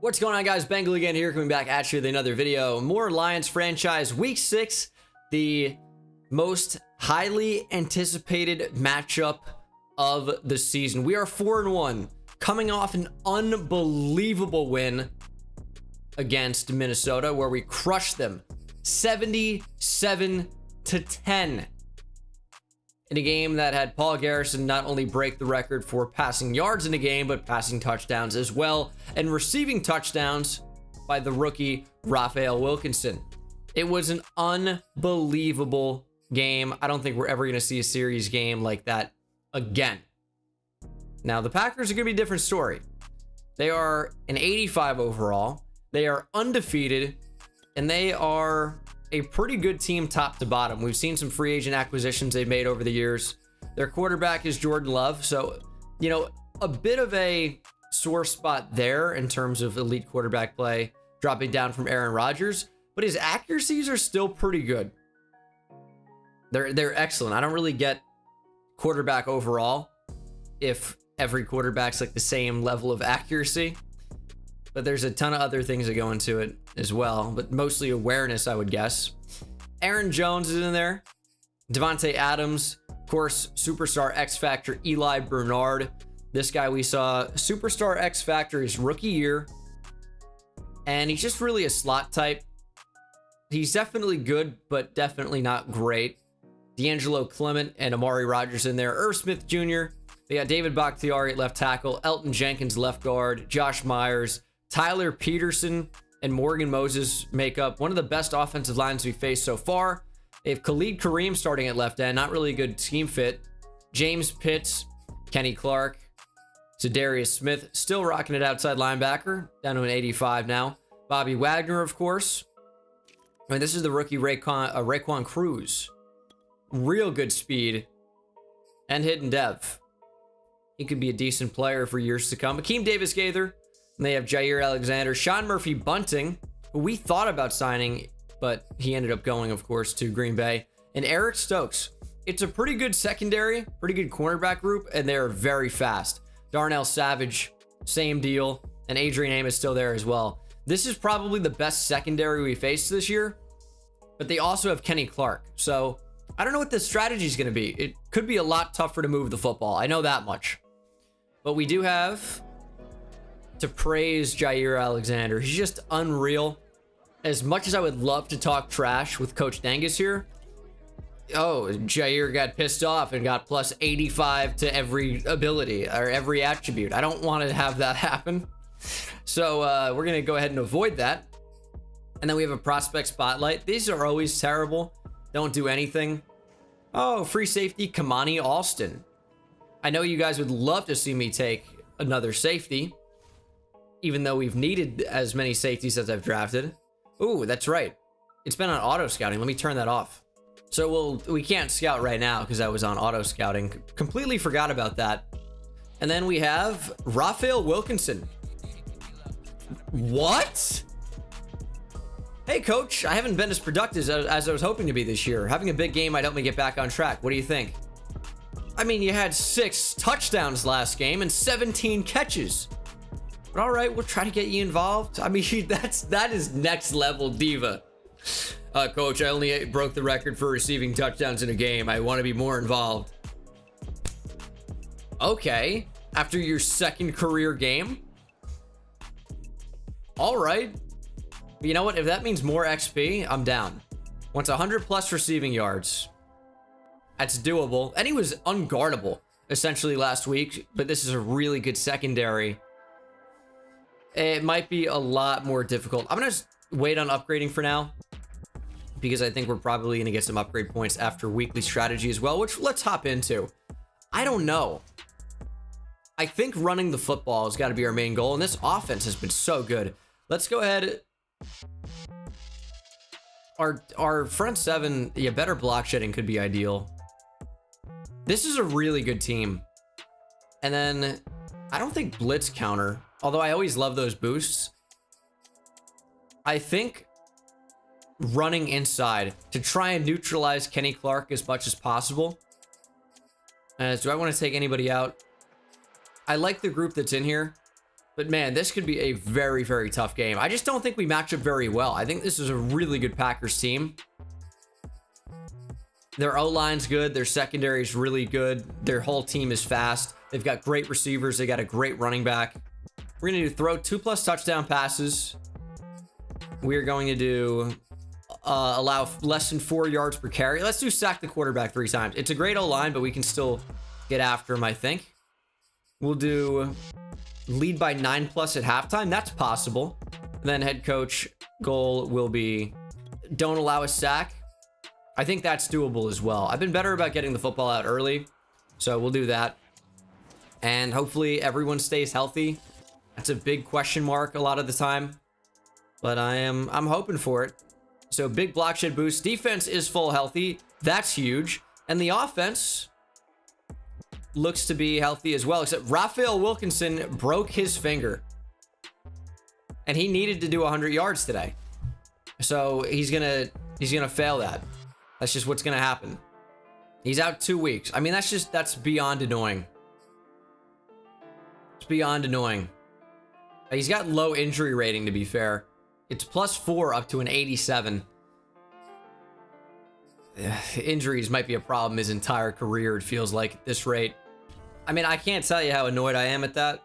What's going on guys? Bengal again here coming back at you with another video. More Lions franchise week six, the most highly anticipated matchup of the season. We are four and one coming off an unbelievable win against Minnesota where we crushed them 77 to 10 in a game that had Paul Garrison not only break the record for passing yards in a game, but passing touchdowns as well, and receiving touchdowns by the rookie Raphael Wilkinson. It was an unbelievable game. I don't think we're ever going to see a series game like that again. Now, the Packers are going to be a different story. They are an 85 overall, they are undefeated, and they are a pretty good team top to bottom. We've seen some free agent acquisitions they've made over the years. Their quarterback is Jordan Love. So, you know, a bit of a sore spot there in terms of elite quarterback play, dropping down from Aaron Rodgers, but his accuracies are still pretty good. They're they're excellent. I don't really get quarterback overall if every quarterback's like the same level of accuracy. But there's a ton of other things that go into it as well, but mostly awareness, I would guess. Aaron Jones is in there. Davante Adams, of course, superstar X Factor Eli Bernard. This guy we saw superstar X Factor his rookie year, and he's just really a slot type. He's definitely good, but definitely not great. D'Angelo Clement and Amari Rogers in there. Irv Smith Jr. They got David Bakhtiari at left tackle, Elgton Jenkins left guard, Josh Myers, Tyler Peterson, and Morgan Moses make up one of the best offensive lines we faced so far. They have Khalid Kareem starting at left end, not really a good team fit. James Pitts, Kenny Clark, Za'Darius Smith, still rocking it outside linebacker, down to an 85 now. Bobby Wagner, of course. I mean, this is the rookie Raekwon, uh, Raekwon Cruz. Real good speed and hidden depth. He could be a decent player for years to come. Akeem Davis Gaither, and they have Jaire Alexander, Sean Murphy Bunting, who we thought about signing, but he ended up going, of course, to Green Bay, and Eric Stokes. It's a pretty good secondary, pretty good cornerback group, and they're very fast. Darnell Savage, same deal, and Adrian Amos is still there as well. This is probably the best secondary we faced this year, but they also have Kenny Clark. So I don't know what the strategy is going to be. It could be a lot tougher to move the football. I know that much. But we do have to praise Jaire Alexander. He's just unreal. As much as I would love to talk trash with Coach Dangus here, oh, Jaire got pissed off and got plus 85 to every ability or every attribute. I don't want to have that happen. So uh, we're going to go ahead and avoid that. And then we have a prospect spotlight. These are always terrible. Don't do anything. Oh, free safety, Kamani Alston. I know you guys would love to see me take another safety even though we've needed as many safeties as I've drafted. Ooh, that's right. It's been on auto scouting. Let me turn that off. So we'll we can't scout right now because I was on auto scouting. Completely forgot about that. And then we have Raphael Wilkinson. What? Hey, coach, I haven't been as productive as, as I was hoping to be this year. Having a big game might help me get back on track. What do you think? I mean, you had six touchdowns last game and 17 catches. But all right, we'll try to get you involved. I mean, that's that is next level diva. Uh, coach, I only broke the record for receiving touchdowns in a game. I want to be more involved. Okay, after your second career game. All right. You know what? If that means more XP, I'm down. Wants 100 plus receiving yards. That's doable. And he was unguardable essentially last week, but this is a really good secondary it might be a lot more difficult. I'm gonna wait on upgrading for now because I think we're probably gonna get some upgrade points after weekly strategy as well, which let's hop into. I don't know. I think running the football has got to be our main goal, and this offense has been so good. Let's go ahead. Our our front seven, yeah, better block shedding could be ideal. This is a really good team. And then I don't think blitz counter Although I always love those boosts. I think running inside to try and neutralize Kenny Clark as much as possible. As do I want to take anybody out? I like the group that's in here, But man, this could be a very, very tough game. I just don't think we match up very well. I think this is a really good Packers team. Their O-line's good. Their secondary is really good. Their whole team is fast. They've got great receivers. They got a great running back. We're going to do throw two plus touchdown passes. We're going to do uh, allow less than four yards per carry. Let's do sack the quarterback three times. It's a great O-line, but we can still get after him, I think. We'll do lead by nine plus at halftime. That's possible. then head coach goal will be don't allow a sack. I think that's doable as well. I've been better about getting the football out early, so we'll do that. And hopefully everyone stays healthy. That's a big question mark a lot of the time, but I am I'm hoping for it. So big block shed boost. Defense is full healthy. That's huge. And the offense looks to be healthy as well, except Raphael Wilkinson broke his finger. And he needed to do 100 yards today. So he's going to he's going to fail that. That's just what's going to happen. He's out 2 weeks. I mean, that's just that's beyond annoying. It's beyond annoying. He's got low injury rating to be fair. It's plus 4 up to an 87. Injuries might be a problem his entire career, it feels like at this rate. I mean, I can't tell you how annoyed I am at that.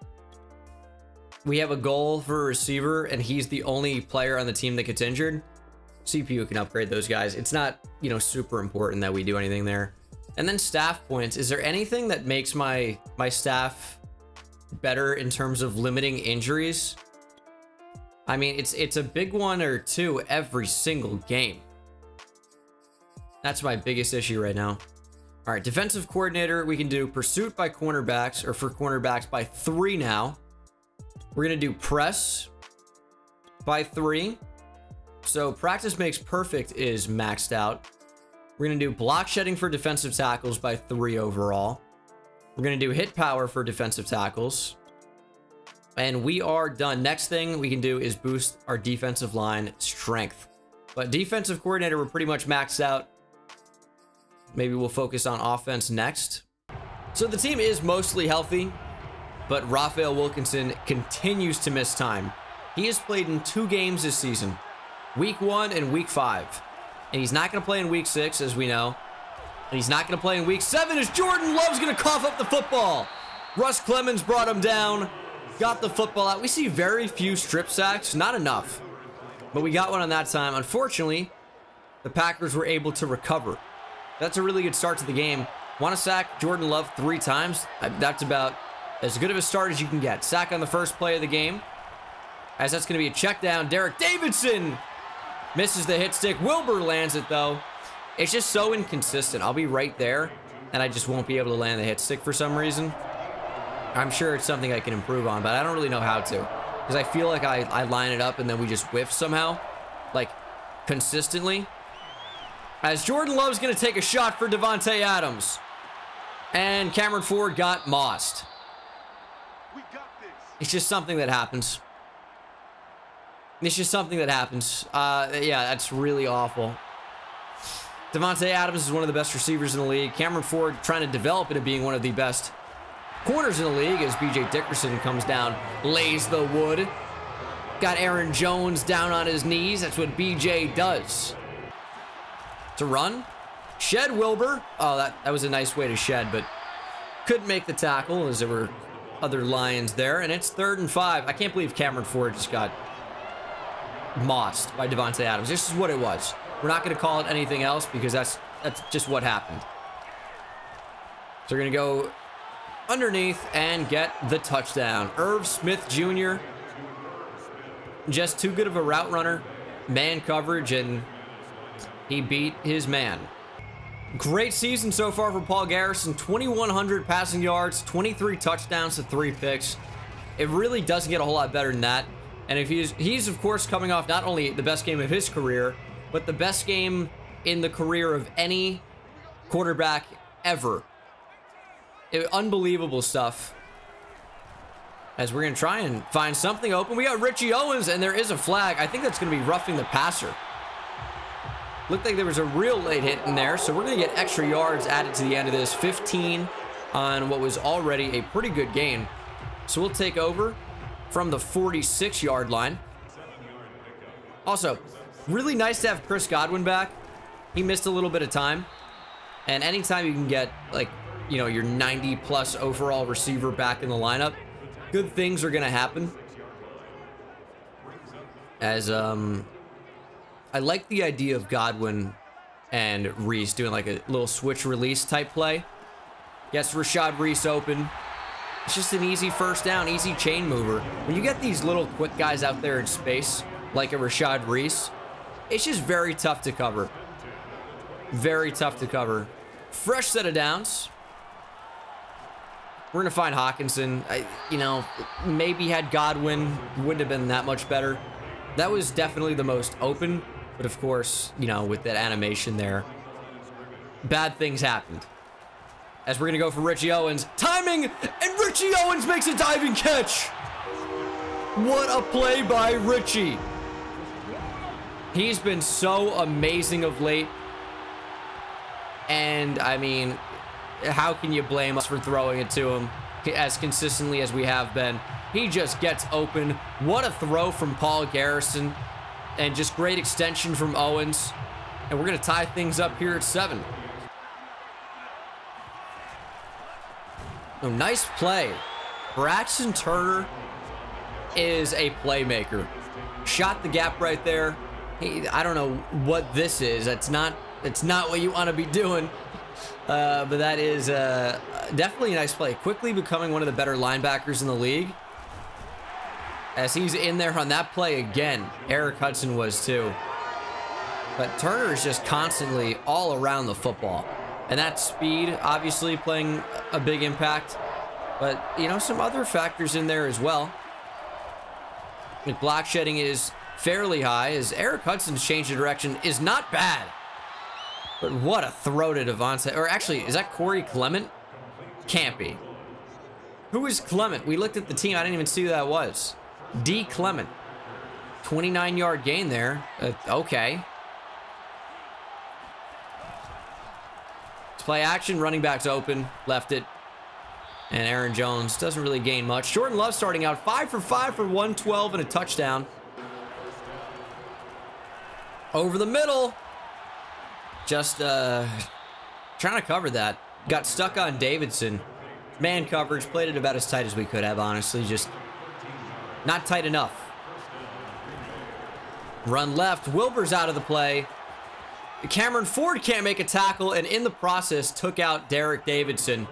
We have a goal for a receiver, and he's the only player on the team that gets injured. CPU can upgrade those guys. It's not, you know, super important that we do anything there. And then staff points. Is there anything that makes my my staff better in terms of limiting injuries? I mean, it's it's a big one or two every single game. That's my biggest issue right now. All right, defensive coordinator, we can do pursuit by cornerbacks or for cornerbacks by three now. We're going to do press by three. So practice makes perfect is maxed out. We're going to do block shedding for defensive tackles by three overall. We're going to do hit power for defensive tackles. And we are done. Next thing we can do is boost our defensive line strength. But defensive coordinator, we're pretty much maxed out. Maybe we'll focus on offense next. So the team is mostly healthy, but Raphael Wilkinson continues to miss time. He has played in two games this season, week one and week five. And he's not going to play in week six, as we know. And he's not going to play in week seven as Jordan Love's going to cough up the football. Russ Clemens brought him down, got the football out. We see very few strip sacks, not enough. But we got one on that time. Unfortunately, the Packers were able to recover. That's a really good start to the game. Want to sack Jordan Love three times? That's about as good of a start as you can get. Sack on the first play of the game. As that's going to be a check down. Derek Davidson misses the hit stick. Wilbur lands it, though. It's just so inconsistent. I'll be right there, and I just won't be able to land the hit stick for some reason. I'm sure it's something I can improve on, but I don't really know how to. Because I feel like I, I line it up and then we just whiff somehow. Like, consistently. As Jordan Love's going to take a shot for Davante Adams. And Cameron Ford got mossed. It's just something that happens. It's just something that happens. Uh, yeah, that's really awful. Davante Adams is one of the best receivers in the league. Cameron Ford trying to develop into being one of the best corners in the league as BJ Dickerson comes down, lays the wood. Got Aaron Jones down on his knees. That's what BJ does to run. Shed Wilbur. Oh, that, that was a nice way to shed, but couldn't make the tackle as there were other Lions there. And it's third and five. I can't believe Cameron Ford just got mossed by Davante Adams. This is what it was. We're not going to call it anything else because that's that's just what happened. So we're going to go underneath and get the touchdown. Irv Smith Jr. Just too good of a route runner. Man coverage and he beat his man. Great season so far for Paul Garrison. 2,100 passing yards, 23 touchdowns to three picks. It really doesn't get a whole lot better than that. And if he's, he's of course coming off not only the best game of his career, but the best game in the career of any quarterback ever. It, unbelievable stuff. As we're going to try and find something open. We got Richie Owens, and there is a flag. I think that's going to be roughing the passer. Looked like there was a real late hit in there, so we're going to get extra yards added to the end of this. 15 on what was already a pretty good game. So we'll take over from the 46 yard line. Also, really nice to have Chris Godwin back. He missed a little bit of time. And anytime you can get, like, you know, your 90 plus overall receiver back in the lineup, good things are going to happen. As, um, I like the idea of Godwin and Reese doing like a little switch release type play. Gets Rashad Reese open. It's just an easy first down, easy chain mover. When you get these little quick guys out there in space, like a Rashad Reese, it's just very tough to cover. Very tough to cover. Fresh set of downs. We're going to find Hawkinson. I, you know, maybe had Godwin, wouldn't have been that much better. That was definitely the most open, but of course, you know, with that animation there, bad things happened. As we're going to go for Richie Owens. Timing! And Richie Owens makes a diving catch! What a play by Richie. He's been so amazing of late. And, I mean, how can you blame us for throwing it to him as consistently as we have been? He just gets open. What a throw from Paul Garrison. And just great extension from Owens. And we're going to tie things up here at seven. Oh, nice play. Braxton Turner is a playmaker. Shot the gap right there. I don't know what this is. That's not. It's not what you want to be doing. Uh, but that is uh, definitely a nice play. Quickly becoming one of the better linebackers in the league. As he's in there on that play again. Eric Hudson was too. But Turner is just constantly all around the football. And that speed, obviously, playing a big impact. But, you know, some other factors in there as well. block shedding is fairly high as Eric Hudson's change of direction is not bad. But what a throw to Davante. Or actually, is that Corey Clement? Can't be. Who is Clement? We looked at the team. I didn't even see who that was. D. Clement. 29 yard gain there. Uh, okay. Play action, running backs open, left it. And Aaron Jones doesn't really gain much. Jordan Love starting out 5 for 5 for 112 and a touchdown. Over the middle. Just uh, trying to cover that. Got stuck on Davidson. Man coverage, played it about as tight as we could have, honestly. Just not tight enough. Run left. Wilbur's out of the play. Cameron Ford can't make a tackle and in the process took out Derek Davidson.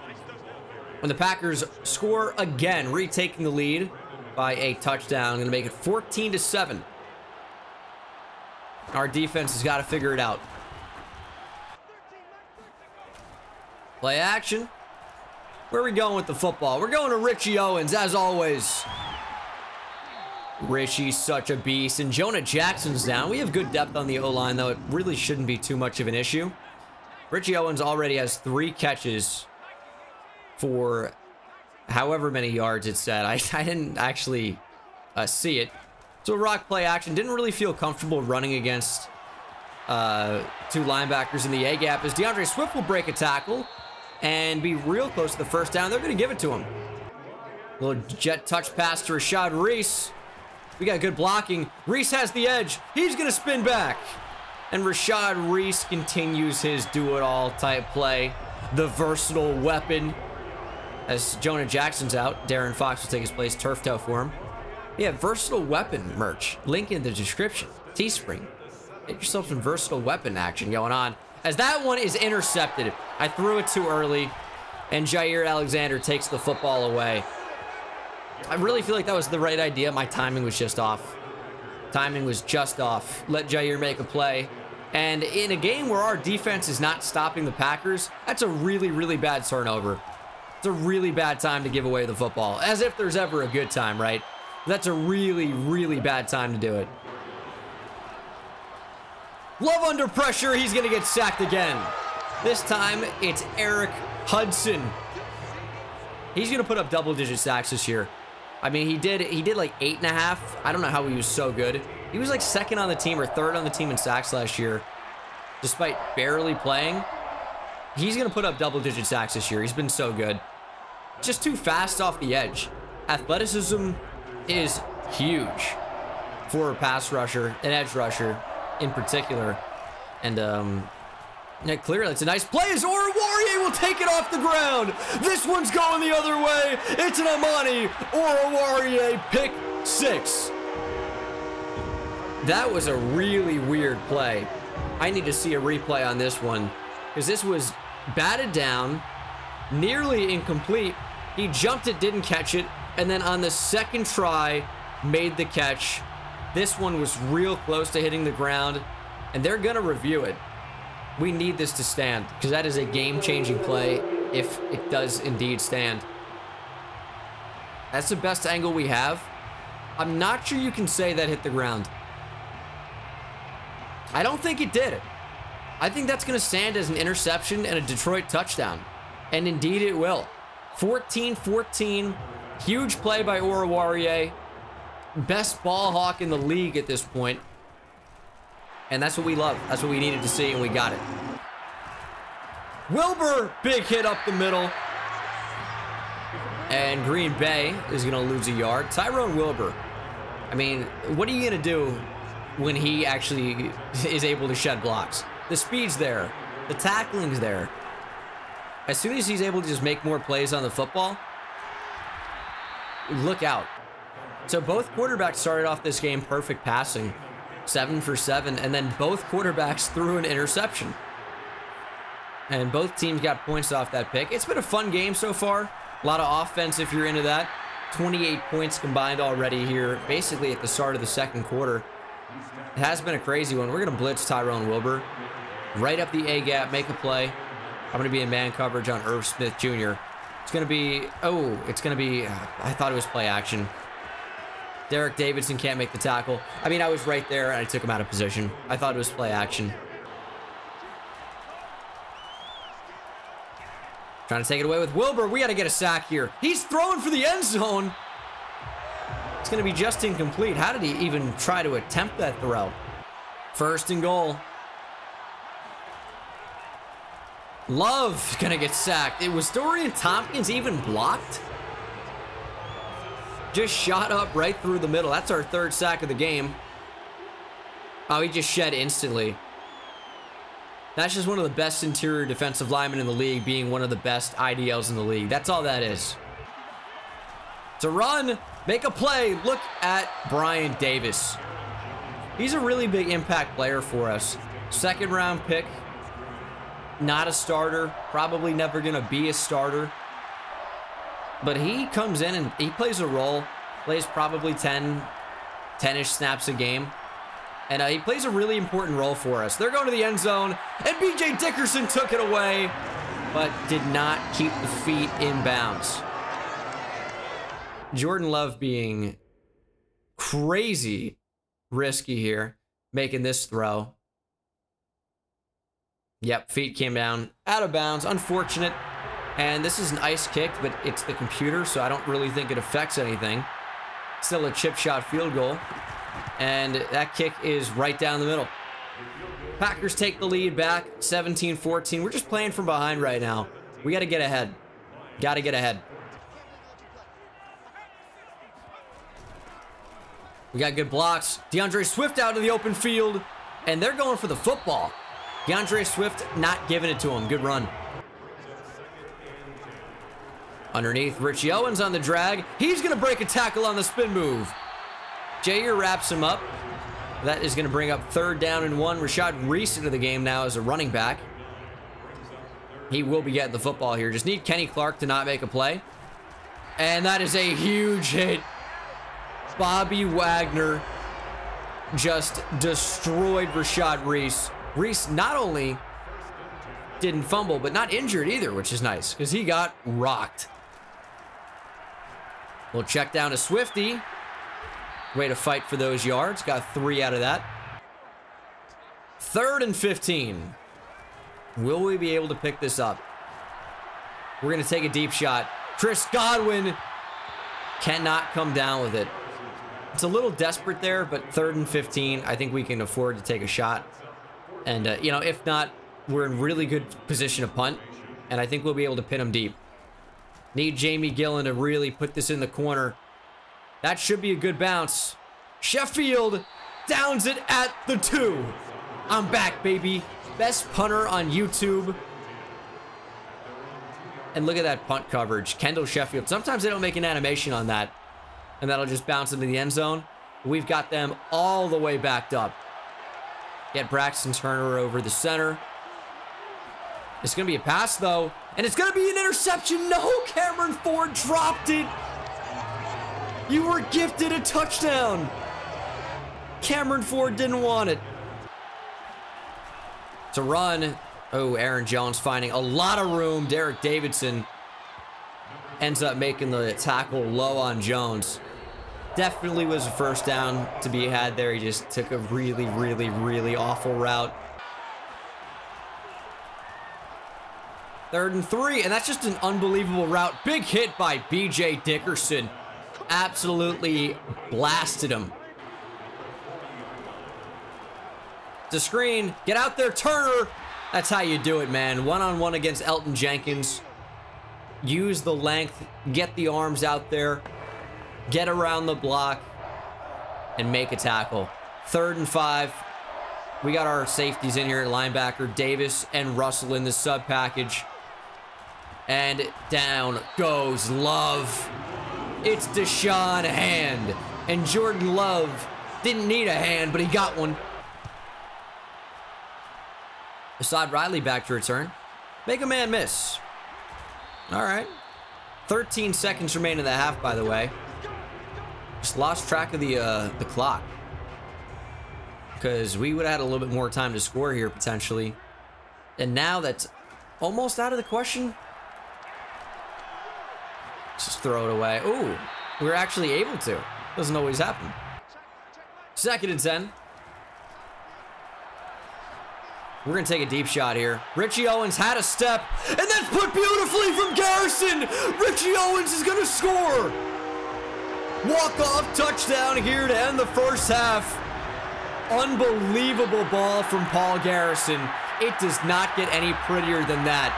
When the Packers score again, retaking the lead by a touchdown, going to make it 14 to 7. Our defense has got to figure it out. Play action. Where are we going with the football? We're going to Richie Owens, as always. Richie's such a beast. And Jonah Jackson's down. We have good depth on the O-line, though. It really shouldn't be too much of an issue. Richie Owens already has three catches for however many yards it said. I, I didn't actually uh, see it. So rock play action. Didn't really feel comfortable running against uh, two linebackers in the A-gap as D'Andre Swift will break a tackle and be real close to the first down. They're going to give it to him. Little jet touch pass to Rashad Reese. We got good blocking. Reese has the edge. He's going to spin back. And Rashad Reese continues his do-it-all type play. The versatile weapon. As Jonah Jackson's out, Darren Fox will take his place. Turf toe for him. Yeah, versatile weapon merch. Link in the description. Teespring. Get yourself some versatile weapon action going on. As that one is intercepted. I threw it too early. And Jaire Alexander takes the football away. I really feel like that was the right idea. My timing was just off. Timing was just off. Let Jaire make a play. And in a game where our defense is not stopping the Packers, that's a really, really bad turnover. It's a really bad time to give away the football. As if there's ever a good time, right? That's a really, really bad time to do it. Love under pressure. He's going to get sacked again. This time, it's Eric Hudson. He's going to put up double-digit sacks this year. I mean, he did he did like eight and a half. I don't know how he was so good. He was like second on the team or third on the team in sacks last year, despite barely playing. He's going to put up double-digit sacks this year. He's been so good. Just too fast off the edge. Athleticism is huge for a pass rusher, an edge rusher in particular. And um, yeah, clearly it's a nice play as Oruwariye will take it off the ground. This one's going the other way. It's an Amani Oruwariye pick six. That was a really weird play. I need to see a replay on this one because this was batted down, nearly incomplete. He jumped it, didn't catch it, and then on the second try, made the catch. This one was real close to hitting the ground, and they're going to review it. We need this to stand because that is a game-changing play if it does indeed stand. That's the best angle we have. I'm not sure you can say that hit the ground. I don't think it did. I think that's going to stand as an interception and a Detroit touchdown. And indeed it will. 14-14. Huge play by Oruwariye. Best ball hawk in the league at this point. And that's what we love. That's what we needed to see, and we got it. Wilbur, big hit up the middle. And Green Bay is going to lose a yard. Tyrone Wilbur. I mean, what are you going to do when he actually is able to shed blocks? The speed's there. The tackling's there. As soon as he's able to just make more plays on the football, look out. So both quarterbacks started off this game perfect passing, seven for seven, and then both quarterbacks threw an interception. And both teams got points off that pick. It's been a fun game so far. A lot of offense if you're into that. 28 points combined already here, basically at the start of the second quarter. It has been a crazy one. We're going to blitz Tyrone Wilbur. Right up the A-gap, make a play. I'm going to be in man coverage on Irv Smith Jr. It's going to be, oh, it's going to be, uh, I thought it was play action. Derek Davidson can't make the tackle. I mean, I was right there and I took him out of position. I thought it was play action. Trying to take it away with Wilbur. We got to get a sack here. He's throwing for the end zone. It's going to be just incomplete. How did he even try to attempt that throw? First and goal. Love to get sacked. It was Dorian Tompkins even blocked? Just shot up right through the middle. That's our third sack of the game. Oh, he just shed instantly. That's just one of the best interior defensive linemen in the league, being one of the best IDLs in the league. That's all that is. To run, make a play. Look at Brian Davis. He's a really big impact player for us. Second round pick. Not a starter. Probably never going to be a starter. But he comes in and he plays a role. Plays probably 10, 10-ish snaps a game. And uh, he plays a really important role for us. They're going to the end zone, and B.J. Dickerson took it away, but did not keep the feet in bounds. Jordan Love being crazy risky here, making this throw. Yep, feet came down out of bounds. Unfortunate. And this is an ice kick, but it's the computer, so I don't really think it affects anything. Still a chip shot field goal. And that kick is right down the middle. Packers take the lead back, 17-14. We're just playing from behind right now. We got to get ahead. Got to get ahead. We got good blocks. D'Andre Swift out in the open field, and they're going for the football. D'Andre Swift not giving it to him. Good run. Underneath, Richie Owens on the drag. He's going to break a tackle on the spin move. Jaire wraps him up. That is going to bring up third down and one. Rashad Reese into the game now as a running back. He will be getting the football here. Just need Kenny Clark to not make a play. And that is a huge hit. Bobby Wagner just destroyed Rashad Reese. Reese not only didn't fumble, but not injured either, which is nice because he got rocked. We'll check down to Swifty. Way to fight for those yards. Got three out of that. Third and 15. Will we be able to pick this up? We're going to take a deep shot. Chris Godwin cannot come down with it. It's a little desperate there, but third and 15, I think we can afford to take a shot. And, uh, you know, if not, we're in really good position to punt. And I think we'll be able to pin him deep. Need Jamie Gillan to really put this in the corner That should be a good bounce. Sheffield downs it at the two. I'm back, baby. Best punter on YouTube. And look at that punt coverage. Kendall Sheffield. Sometimes they don't make an animation on that. And that'll just bounce into the end zone. We've got them all the way backed up. Get Braxton Turner over the center. It's going to be a pass, though. And it's going to be an interception. No, Cameron Ford dropped it. You were gifted a touchdown. Cameron Ford didn't want it. To run. Oh, Aaron Jones finding a lot of room. Derek Davidson ends up making the tackle low on Jones. Definitely was a first down to be had there. He just took a really, really, really awful route. Third and three, and that's just an unbelievable route. Big hit by B.J. Dickerson. Absolutely blasted him. To screen, get out there, Turner. That's how you do it, man. One-on-one -on -one against Elgton Jenkins. Use the length, get the arms out there, get around the block, and make a tackle. Third and five. We got our safeties in here at linebacker, Davis and Russell in the sub package. And down goes Love. It's Da'Shawn Hand. And Jordan Love didn't need a hand, but he got one. Asad Riley back to return. Make a man miss. All right. 13 seconds remain in the half, by the way. Just lost track of the uh, the clock. Because we would have had a little bit more time to score here, potentially. And now that's almost out of the question. Just throw it away. Ooh, we are actually able to. Doesn't always happen. Second and 10. We're going to take a deep shot here. Richie Owens had a step, and that's put beautifully from Garrison. Richie Owens is going to score. Walk-off touchdown here to end the first half. Unbelievable ball from Paul Garrison. It does not get any prettier than that.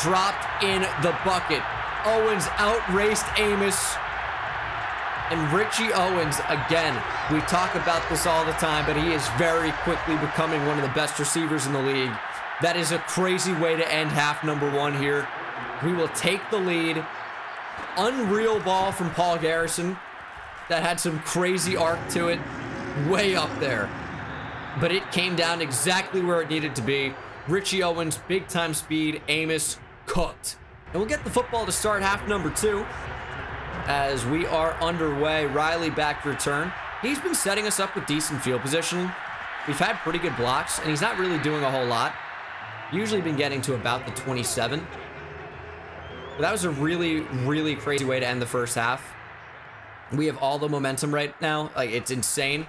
Dropped in the bucket. Owens outraced Amos. And Richie Owens, again, we talk about this all the time, but he is very quickly becoming one of the best receivers in the league. That is a crazy way to end half number one here. We will take the lead. Unreal ball from Paul Garrison that had some crazy arc to it, way up there. But it came down exactly where it needed to be. Richie Owens, big time speed, Amos, cooked. And we'll get the football to start half number two as we are underway. Riley back return. He's been setting us up with decent field positioning. We've had pretty good blocks, and he's not really doing a whole lot. Usually been getting to about the 27. But that was a really, really crazy way to end the first half. We have all the momentum right now. Like, it's insane.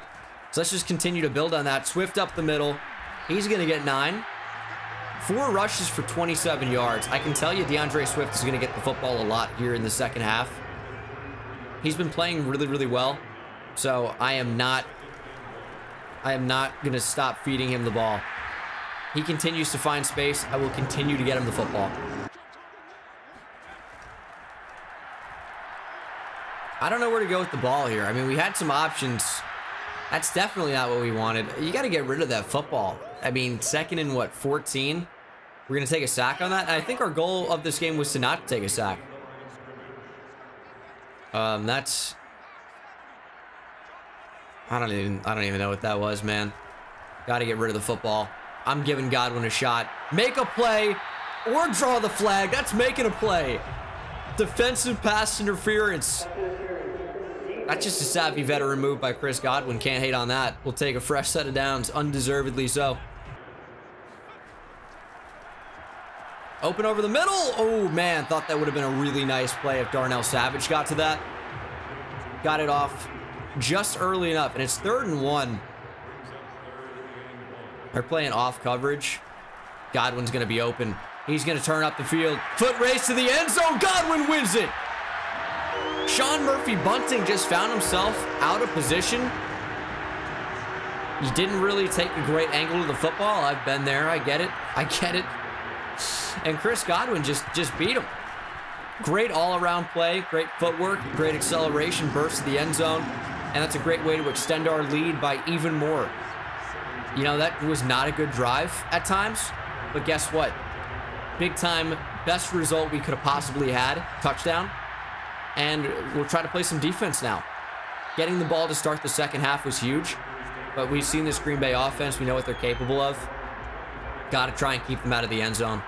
So let's just continue to build on that. Swift up the middle. He's going to get nine. Four rushes for 27 yards. I can tell you D'Andre Swift is going to get the football a lot here in the second half. He's been playing really, really well. So I am not... I am not going to stop feeding him the ball. He continues to find space. I will continue to get him the football. I don't know where to go with the ball here. I mean, we had some options. That's definitely not what we wanted. You got to get rid of that football. I mean, second and what, 14? We're going to take a sack on that. I think our goal of this game was to not take a sack. Um, that's... I don't even, I don't even know what that was, man. Got to get rid of the football. I'm giving Godwin a shot. Make a play or draw the flag. That's making a play. Defensive pass interference. That's just a savvy veteran move by Chris Godwin. Can't hate on that. We'll take a fresh set of downs, undeservedly so. Open over the middle. Oh, man. Thought that would have been a really nice play if Darnell Savage got to that. Got it off just early enough. And it's third and one. They're playing off coverage. Godwin's going to be open. He's going to turn up the field. Foot race to the end zone. Godwin wins it. Sean Murphy Bunting just found himself out of position. He didn't really take a great angle to the football. I've been there. I get it. I get it. And Chris Godwin just, just beat him. great all-around play, great footwork, great acceleration, burst to the end zone, and that's a great way to extend our lead by even more. You know, that was not a good drive at times, but guess what? Big time, best result we could have possibly had, touchdown. And we'll try to play some defense now. Getting the ball to start the second half was huge, but we've seen this Green Bay offense. We know what they're capable of. Got to try and keep them out of the end zone.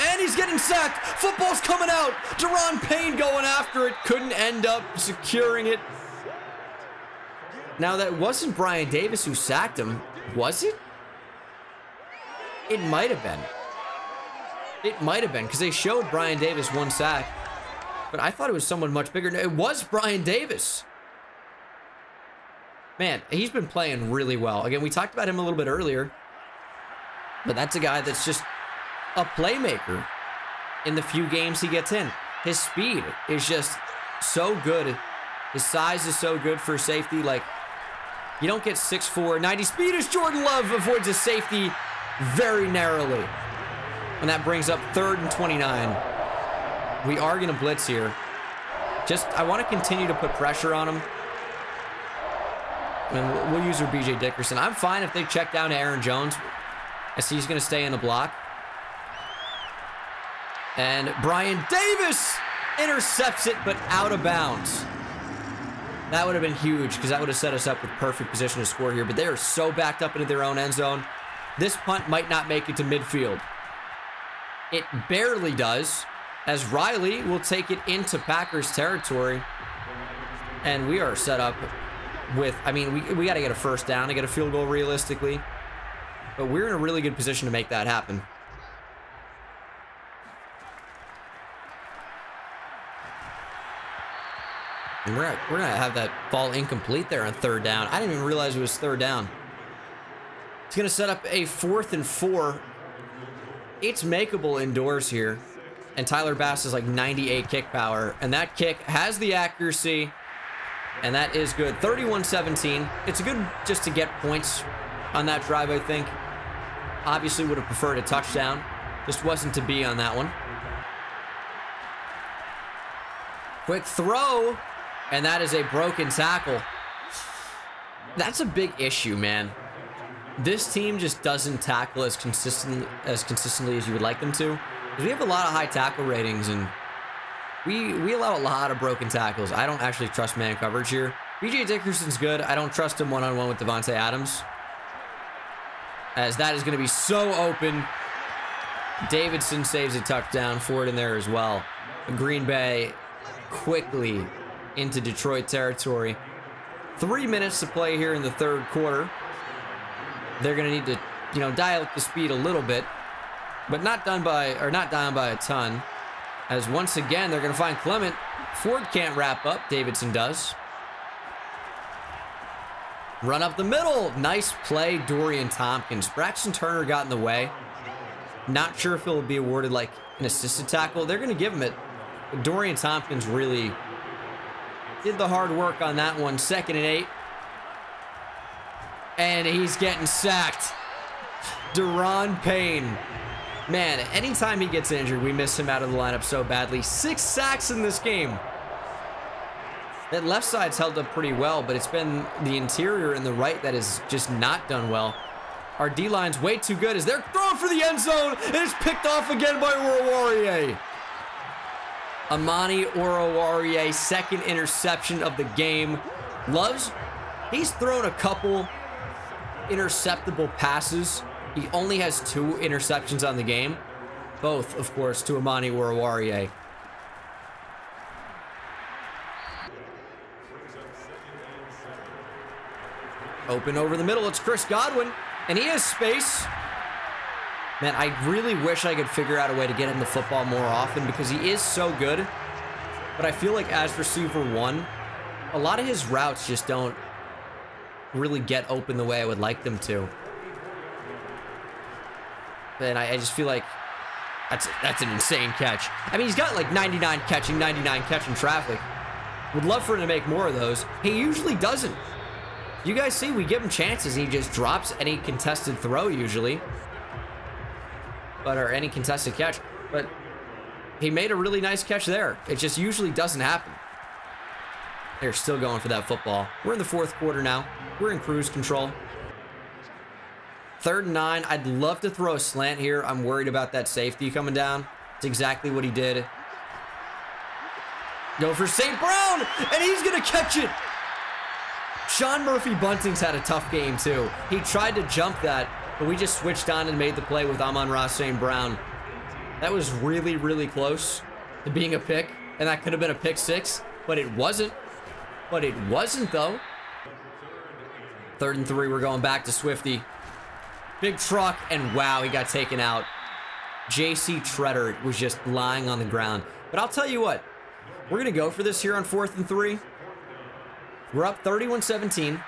And he's getting sacked. Football's coming out. Daron Payne going after it. Couldn't end up securing it. Now, that wasn't Brian Davis who sacked him, was it? It might have been. It might have been, because they showed Brian Davis one sack. But I thought it was someone much bigger. It was Brian Davis. Man, he's been playing really well. Again, we talked about him a little bit earlier. But that's a guy that's just a playmaker in the few games he gets in. His speed is just so good. His size is so good for safety. Like, you don't get 6'4", 90 speed as Jordan Love avoids a safety very narrowly. And that brings up third and 29. We are going to blitz here. Just, I want to continue to put pressure on him. And we'll use our BJ Dickerson. I'm fine if they check down to Aaron Jones. I see he's going to stay in the block. And Brian Davis intercepts it, but out of bounds. That would have been huge because that would have set us up with perfect position to score here. But they are so backed up into their own end zone. This punt might not make it to midfield. It barely does, as Riley will take it into Packers territory. And we are set up with, I mean, we, we got to get a first down to get a field goal realistically. But we're in a really good position to make that happen. And we're, we're going to have that ball incomplete there on third down. I didn't even realize it was third down. It's going to set up a fourth and four. It's makeable indoors here. And Tyler Bass is like 98 kick power. And that kick has the accuracy. And that is good. 31-17. It's good just to get points on that drive, I think. Obviously would have preferred a touchdown. Just wasn't to be on that one. Quick throw. And that is a broken tackle. That's a big issue, man. This team just doesn't tackle as consistent as consistently as you would like them to. We have a lot of high tackle ratings, and we we allow a lot of broken tackles. I don't actually trust man coverage here. BJ Dickerson's good. I don't trust him one-on-one -on -one with Davante Adams. As that is going to be so open. Davidson saves a touchdown. Ford in there as well. Green Bay quickly into Detroit territory. Three minutes to play here in the third quarter. They're going to need to, you know, dial up the speed a little bit, but not done by, or not down by a ton. As once again, they're going to find Clement. Ford can't wrap up. Davidson does. Run up the middle. Nice play, Dorian Tompkins. Braxton Turner got in the way. Not sure if will be awarded like an assisted tackle. They're going to give him it. Dorian Tompkins really did the hard work on that one. Second and eight. And he's getting sacked. Daron Payne. Man, anytime he gets injured, we miss him out of the lineup so badly. Six sacks in this game. That left side's held up pretty well, but it's been the interior and the right that has just not done well. Our D-line's way too good as they're throwing for the end zone, and it's picked off again by Oruwariye. Amani Oruwariye, second interception of the game. Loves, he's thrown a couple interceptable passes. He only has two interceptions on the game. Both, of course, to Amani Oruwariye. Open over the middle, it's Chris Godwin, and he has space. Man, I really wish I could figure out a way to get him the football more often because he is so good. But I feel like as receiver one, a lot of his routes just don't really get open the way I would like them to. And I, I just feel like that's that's an insane catch. I mean, he's got like 99 catching, 99 catching traffic. Would love for him to make more of those. He usually doesn't. You guys see, we give him chances. He just drops any contested throw usually. but or any contested catch. But he made a really nice catch there. It just usually doesn't happen. They're still going for that football. We're in the fourth quarter now. We're in cruise control. Third and nine. I'd love to throw a slant here. I'm worried about that safety coming down. It's exactly what he did. Go for St. Brown, and he's going to catch it. Sean Murphy Bunting's had a tough game, too. He tried to jump that, but we just switched on and made the play with Amon-Ra St. Brown. That was really, really close to being a pick, and that could have been a pick six, but it wasn't. But it wasn't, though. Third and three, we're going back to Swifty. Big truck, and wow, he got taken out. J.C. Tretter was just lying on the ground. But I'll tell you what, we're going to go for this here on fourth and three. We're up 31-17.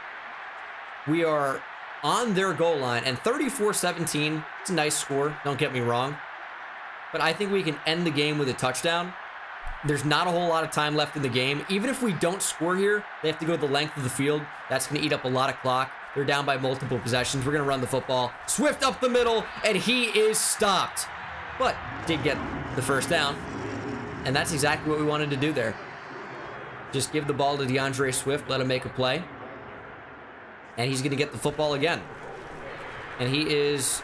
We are on their goal line, and 34-17, it's a nice score, don't get me wrong. But I think we can end the game with a touchdown. There's not a whole lot of time left in the game. Even if we don't score here, they have to go the length of the field. That's going to eat up a lot of clock. They're down by multiple possessions. We're going to run the football. Swift up the middle, and he is stopped. But did get the first down. And that's exactly what we wanted to do there. Just give the ball to D'Andre Swift, let him make a play. And he's going to get the football again. And he is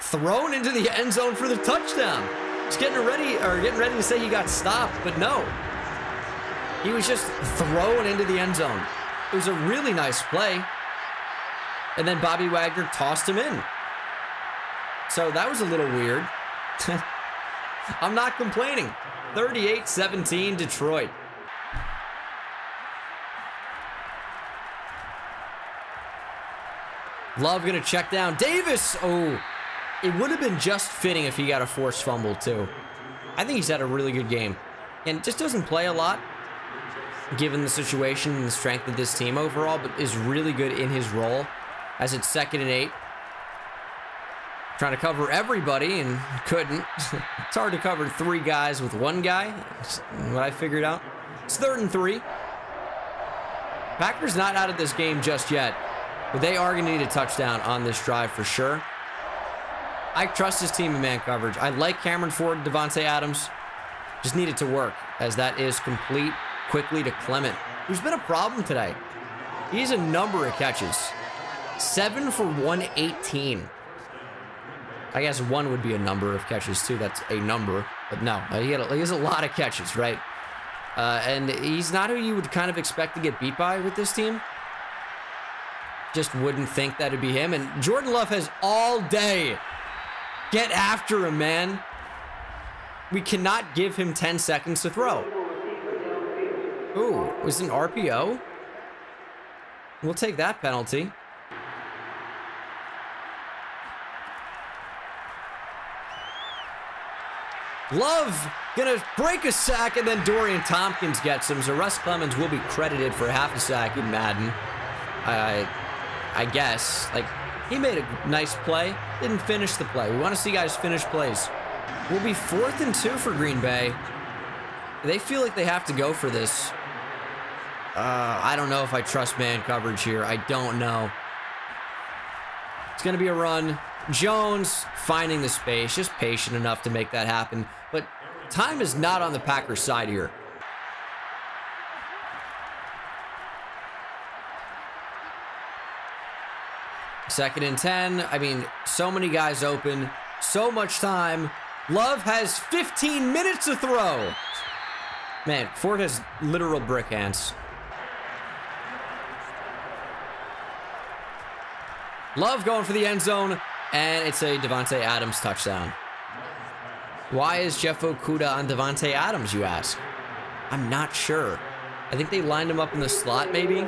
thrown into the end zone for the touchdown. He's getting ready or getting ready to say he got stopped, but no. He was just thrown into the end zone. It was a really nice play. And then Bobby Wagner tossed him in. So that was a little weird. I'm not complaining. 38-17 Detroit. Love gonna check down. Davis! Oh, it would have been just fitting if he got a forced fumble too. I think he's had a really good game. And just doesn't play a lot, given the situation and the strength of this team overall, but is really good in his role as it's second and eight. Trying to cover everybody and couldn't. it's hard to cover three guys with one guy. what I figured out. It's third and three. Packers not out of this game just yet, but they are going to need a touchdown on this drive for sure. I trust his team in man coverage. I like Cameron Ford, Davante Adams. Just need it to work, as that is complete quickly to Clement, who's been a problem today. He's a number of catches. Seven for 118. I guess one would be a number of catches too. That's a number, but no, he, a, he has a lot of catches, right? Uh, and he's not who you would kind of expect to get beat by with this team. Just wouldn't think that'd be him. And Jordan Love has all day. Get after him, man. We cannot give him 10 seconds to throw. Ooh, was an RPO? We'll take that penalty. Love gonna break a sack, and then Dorian Tompkins gets him. So Russ Clemens will be credited for half a sack in Madden. I, I guess. Like, he made a nice play, didn't finish the play. We want to see guys finish plays. We'll be fourth and two for Green Bay. They feel like they have to go for this. Uh, I don't know if I trust man coverage here. I don't know. It's going to be a run. Jones finding the space, just patient enough to make that happen. But time is not on the Packers side here. Second and 10. I mean, so many guys open, so much time. Love has 15 minutes to throw. Man, Ford has literal brick hands. Love going for the end zone, and it's a Davante Adams touchdown. Why is Jeff Okudah on Davante Adams, you ask? I'm not sure. I think they lined him up in the slot, maybe.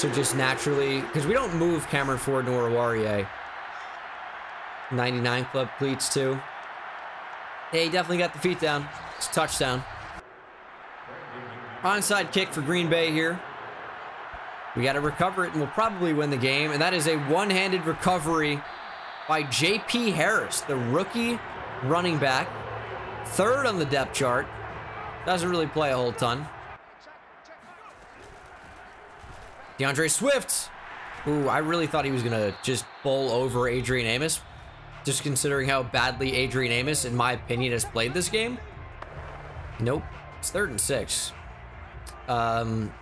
So just naturally, because we don't move Cameron Ford nor Oruwariye. 99 club cleats too. Hey, he definitely got the feet down. It's touchdown. Onside kick for Green Bay here. We got to recover it, and we'll probably win the game. And that is a one-handed recovery by J.P. Harris, the rookie running back. Third on the depth chart. Doesn't really play a whole ton. D'Andre Swift. Ooh, I really thought he was going to just bowl over Adrian Amos. Just considering how badly Adrian Amos, in my opinion, has played this game. Nope. It's third and six. Um,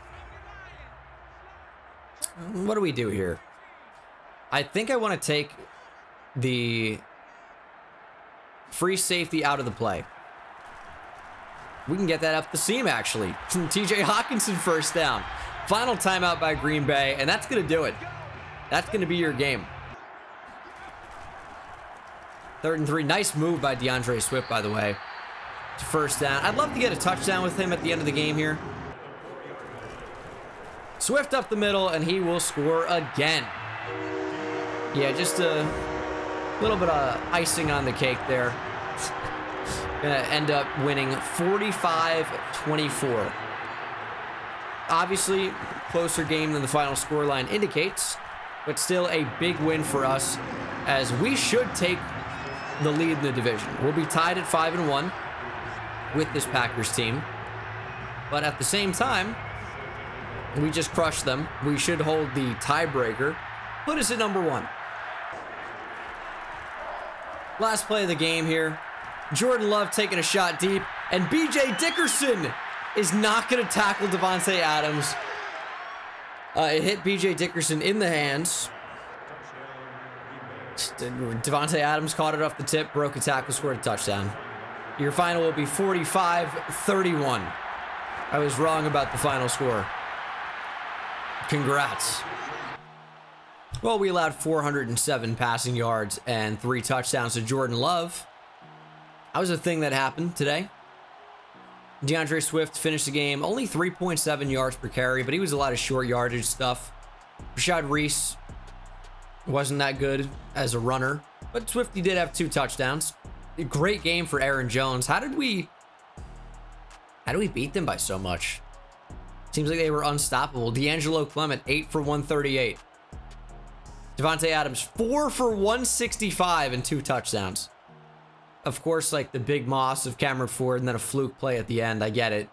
what do we do here? I think I want to take the free safety out of the play. We can get that up the seam, actually. TJ Hockenson first down. Final timeout by Green Bay, and that's going to do it. That's going to be your game. Third and three. Nice move by D'Andre Swift, by the way. To First down. I'd love to get a touchdown with him at the end of the game here. Swift up the middle, and he will score again. Yeah, just a little bit of icing on the cake there. Gonna end up winning 45-24. Obviously, closer game than the final scoreline indicates, but still a big win for us as we should take the lead in the division. We'll be tied at 5 and 1 with this Packers team. But at the same time, we just crushed them. We should hold the tiebreaker. Put us at number one. Last play of the game here. Jordan Love taking a shot deep. And BJ Dickerson is not going to tackle Davante Adams. Uh, it hit BJ Dickerson in the hands. Davante Adams caught it off the tip, broke a tackle, scored a touchdown. Your final will be 45-31. I was wrong about the final score. Congrats. Well, we allowed 407 passing yards and three touchdowns to Jordan Love. That was a thing that happened today. D'Andre Swift finished the game only 3.7 yards per carry, but he was a lot of short yardage stuff. Rashad Reese wasn't that good as a runner, but Swifty did have two touchdowns. A great game for Aaron Jones. How did we how do we beat them by so much? Seems like they were unstoppable. D'Angelo Clement, 8 for 138. Davante Adams, 4 for 165 and two touchdowns. Of course, like the big moss of Cameron Ford and then a fluke play at the end. I get it.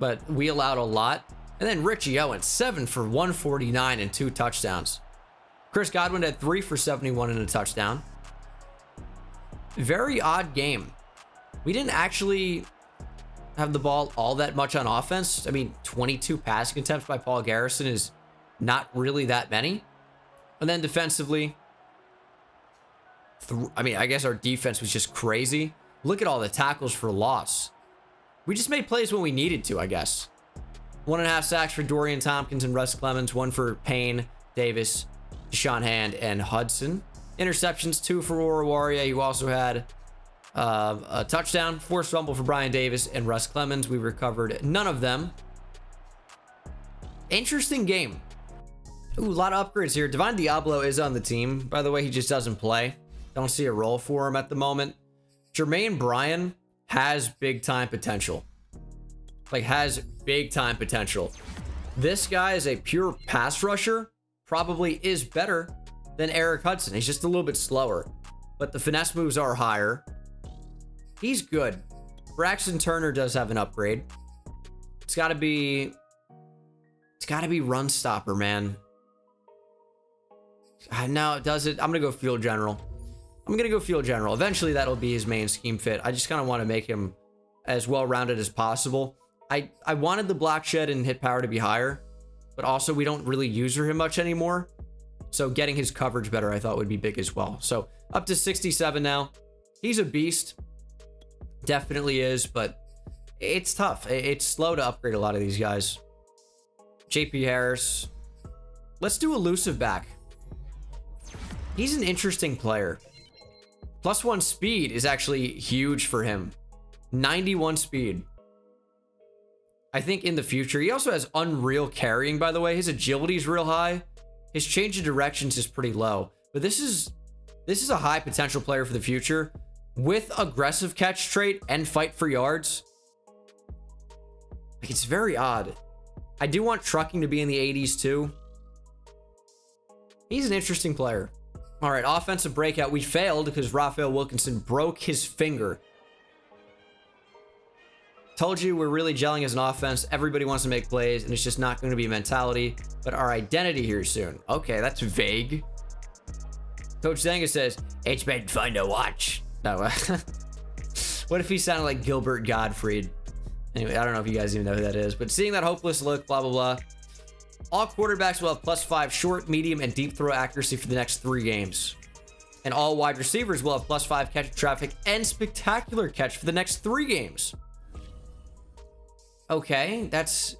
But we allowed a lot. And then Richie Owens, 7 for 149 and two touchdowns. Chris Godwin had 3 for 71 and a touchdown. Very odd game. We didn't actually have the ball all that much on offense. I mean, 22 passing attempts by Paul Garrison is not really that many. And then defensively, I mean, I guess our defense was just crazy. Look at all the tackles for loss. We just made plays when we needed to, I guess. One and a half sacks for Dorian Tompkins and Russ Clemens. One for Payne, Davis, Da'Shawn Hand, and Hudson. Interceptions, two for Oruwariye, You also had uh, a touchdown, forced fumble for Brian Davis and Russ Clemens. We recovered none of them. Interesting game. Ooh, a lot of upgrades here. Divine Diablo is on the team. By the way, he just doesn't play. Don't see a role for him at the moment. Jermaine Bryan has big time potential. Like, has big time potential. This guy is a pure pass rusher. Probably is better than Eric Hudson. He's just a little bit slower. But the finesse moves are higher. He's good. Braxton Turner does have an upgrade. It's got to be... It's got to be run stopper, man. Uh, no, it does it? I'm going to go field general. I'm to go field general. Eventually, that'll be his main scheme fit. I just kind of want to make him as well-rounded as possible. I, I wanted the block shed and hit power to be higher, but also we don't really use him much anymore. So getting his coverage better, I thought would be big as well. So up to 67 now. He's a beast. Definitely is, but it's tough. It's slow to upgrade a lot of these guys. JP Harris. Let's do elusive back. He's an interesting player. Plus one speed is actually huge for him. 91 speed. I think in the future, he also has unreal carrying, by the way. His agility is real high. His change of directions is pretty low. But this is this is a high potential player for the future with aggressive catch trait and fight for yards. Like it's very odd. I do want trucking to be in the 80s too. He's an interesting player. All right, offensive breakout. We failed because Raphael Wilkinson broke his finger. Told you we're really gelling as an offense. Everybody wants to make plays, and it's just not going to be mentality, but our identity here soon. Okay, that's vague. Coach Zenga says, It's been fun to watch. No. what if he sounded like Gilbert Gottfried? Anyway, I don't know if you guys even know who that is, but seeing that hopeless look, blah, blah, blah. All quarterbacks will have plus five short, medium, and deep throw accuracy for the next three games. And all wide receivers will have plus five catch traffic and spectacular catch for the next three games. Okay, that's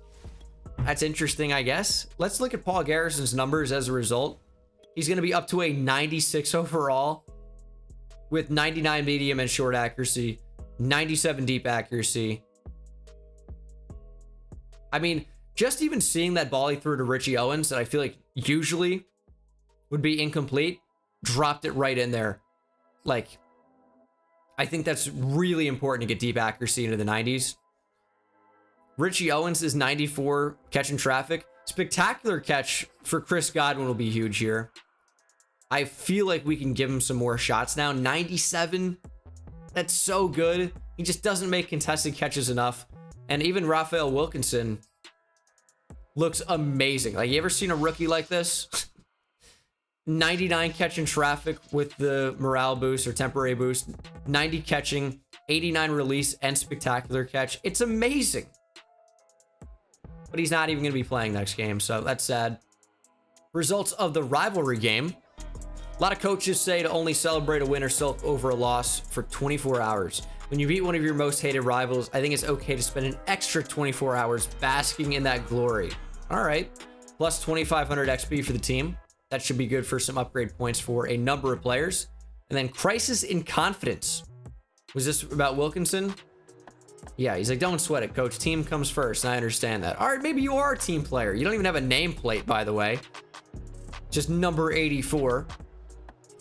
that's interesting, I guess. Let's look at Paul Garrison's numbers as a result. He's going to be up to a 96 overall with 99 medium and short accuracy, 97 deep accuracy. I mean, just even seeing that ball he threw to Richie Owens that I feel like usually would be incomplete, dropped it right in there. Like, I think that's really important to get deep accuracy into the 90s. Richie Owens is 94 catching traffic. Spectacular catch for Chris Godwin will be huge here. I feel like we can give him some more shots now. 97. That's so good. He just doesn't make contested catches enough. And even Raphael Wilkinson looks amazing. Like, you ever seen a rookie like this? 99 catching traffic with the morale boost or temporary boost, 90 catching, 89 release, and spectacular catch. It's amazing. But he's not even going to be playing next game, so that's sad. Results of the rivalry game. A lot of coaches say to only celebrate a win or sulk over a loss for 24 hours. When you beat one of your most hated rivals, I think it's okay to spend an extra 24 hours basking in that glory. All right, plus 2,500 XP for the team. That should be good for some upgrade points for a number of players. And then Crisis in Confidence. Was this about Wilkinson? Yeah, he's like, don't sweat it, coach. Team comes first. and I understand that. All right, maybe you are a team player. You don't even have a nameplate, by the way. Just number 84.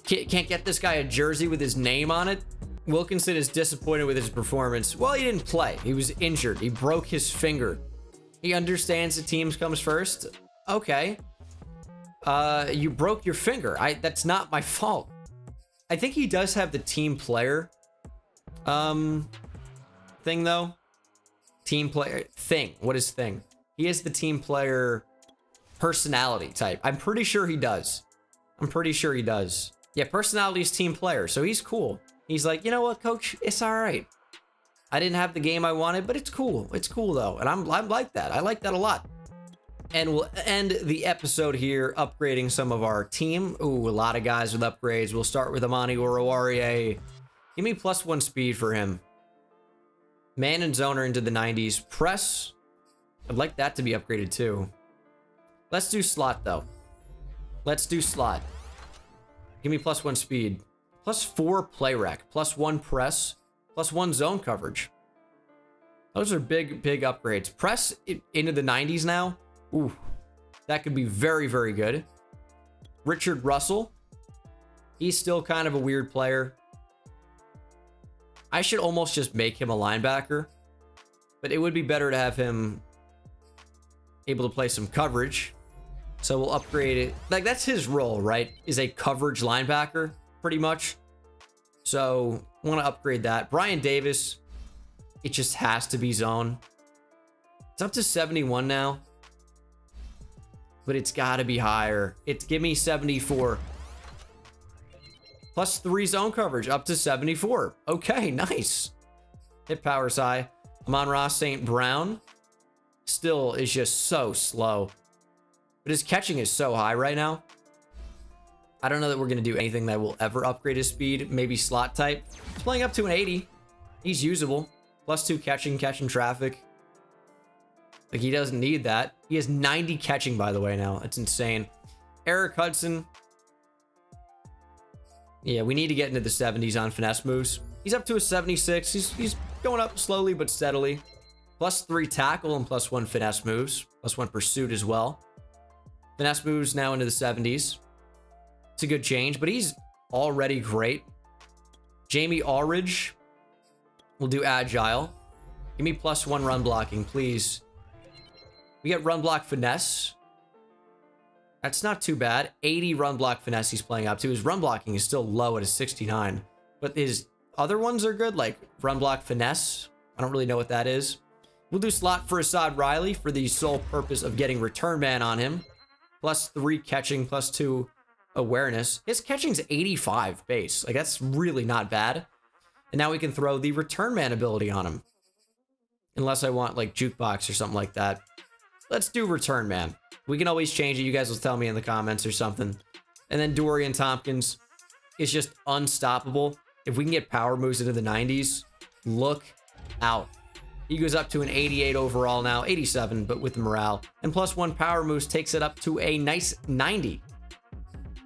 Can't get this guy a jersey with his name on it. Wilkinson is disappointed with his performance. Well, he didn't play. He was injured. He broke his finger. He understands the teams comes first. Okay. Uh, you broke your finger. I that's not my fault. I think he does have the team player um thing though. Team player thing. What is thing? He is the team player personality type. I'm pretty sure he does. I'm pretty sure he does. Yeah, personality is team player, so he's cool. He's like, you know what, coach? It's all right. I didn't have the game I wanted, but it's cool. It's cool though, and I'm I'm like that. I like that a lot. And we'll end the episode here upgrading some of our team. Ooh, a lot of guys with upgrades. We'll start with Amani Oruwariye. Give me plus one speed for him. Man and zoner into the 90s. Press. I'd like that to be upgraded too. Let's do slot though. Let's do slot. Give me plus one speed. Plus four play rec. Plus one press. Plus one zone coverage. Those are big, big upgrades. Press into the 90s now. Ooh, that could be very, very good. Richard Russell. He's still kind of a weird player. I should almost just make him a linebacker. But it would be better to have him able to play some coverage. So we'll upgrade it. Like, that's his role, right? Is a coverage linebacker, pretty much. So, want to upgrade that. Brian Davis, it just has to be zone. It's up to 71 now. But it's got to be higher. It's give me 74. Plus three zone coverage, up to 74. Okay, nice. Hit power's high. Amon-Ra St. Brown still is just so slow. But his catching is so high right now. I don't know that we're going to do anything that will ever upgrade his speed. Maybe slot type. He's playing up to an 80. He's usable. Plus two catching, catching traffic. Like, he doesn't need that. He has 90 catching, by the way, now. It's insane. Eric Hudson. Yeah, we need to get into the 70s on finesse moves. He's up to a 76. He's, he's going up slowly but steadily. Plus three tackle and plus one finesse moves. Plus one pursuit as well. Finesse moves now into the 70s. A good change, but he's already great. Jamie Allridge will do agile. Give me plus one run blocking, please. We get run block finesse. That's not too bad. 80 run block finesse he's playing up to. His run blocking is still low at a 69. But his other ones are good, like run block finesse. I don't really know what that is. We'll do slot for Assad Riley for the sole purpose of getting return man on him plus three catching, plus two awareness. His catching's 85 base. Like, that's really not bad. And now we can throw the return man ability on him. Unless I want, like, jukebox or something like that. Let's do return man. We can always change it. You guys will tell me in the comments or something. And then Dorian Tompkins is just unstoppable. If we can get power moves into the 90s, look out. He goes up to an 88 overall now, 87, but with the morale. And plus one power moves takes it up to a nice 90.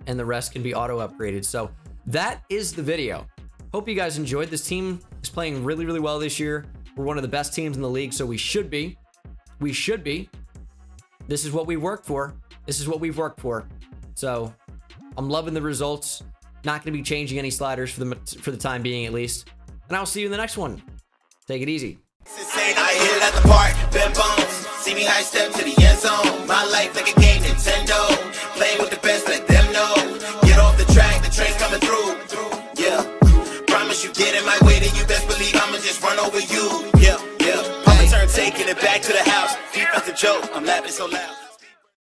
And the rest can be auto upgraded. So that is the video. Hope you guys enjoyed. This team is playing really, really well this year. We're one of the best teams in the league, so we should be. We should be. This is what we worked for. This is what we've worked for. So I'm loving the results. Not going to be changing any sliders for the for the time being, at least. And I'll see you in the next one. Take it easy. See me high step to the end zone. My life like a game, Nintendo. With the best, train's coming through. Yeah. Promise you get in my way, then you best believe I'ma just run over you. Yeah, yeah. I'ma turn taking it back to the house. Defensive joke, I'm laughing so loud.